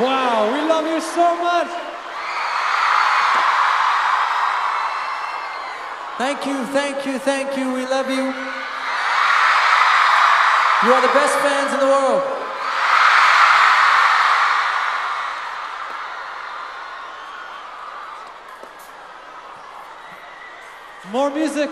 Wow, we love you so much. Thank you, thank you, thank you. We love you. You are the best fans in the world. More music.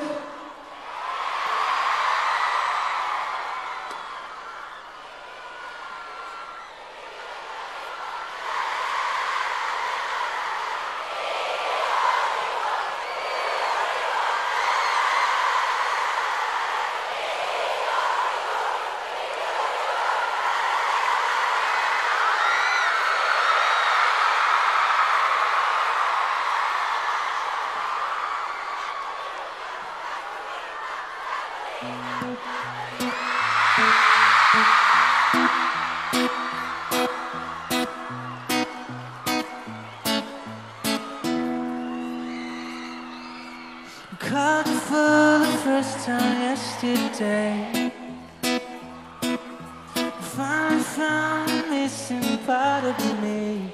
Caught for the first time yesterday. Finally found a missing part of me.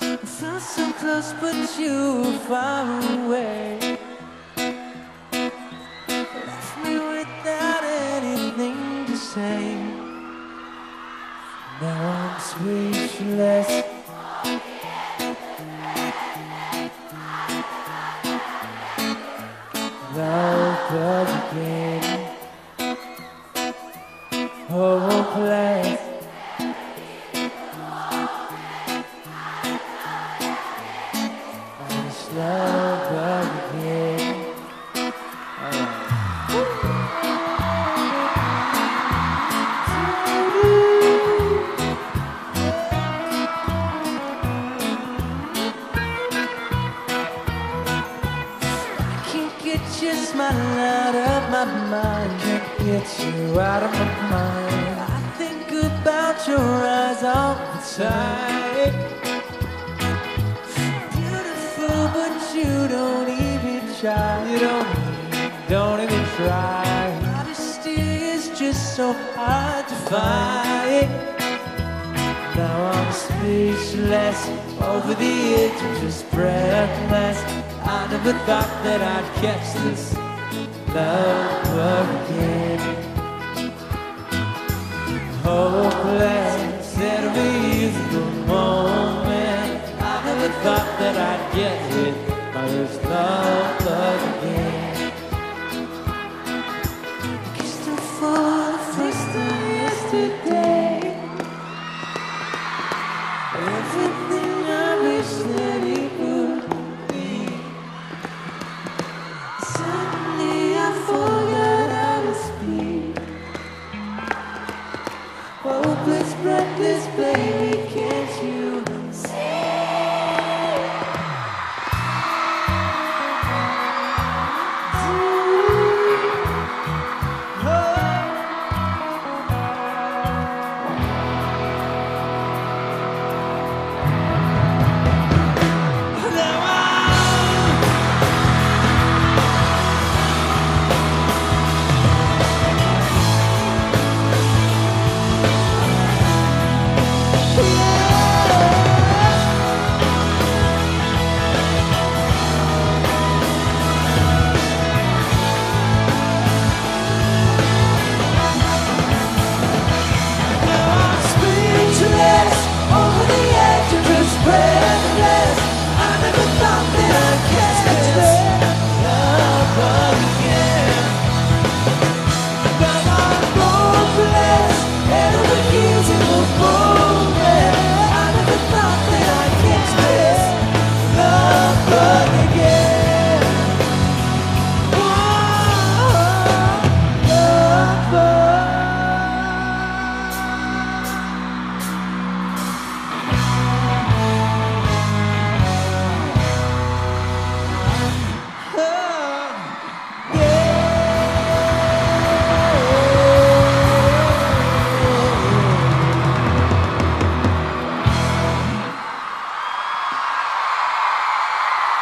I felt so close, but you were far away. Say. Now I'm speechless. love again. Hopeless. This love your out of my mind. Can't get you out of my mind. I think about your eyes all the time. Beautiful, but you don't even try. You don't, don't even try. Modesty is just so hard to find. Now I'm speechless, over the edge, just breathless. I never thought that I'd catch this love again. Hopeless, every easy moment. I never thought that I'd get hit by this love again. Kissed for the first time yesterday.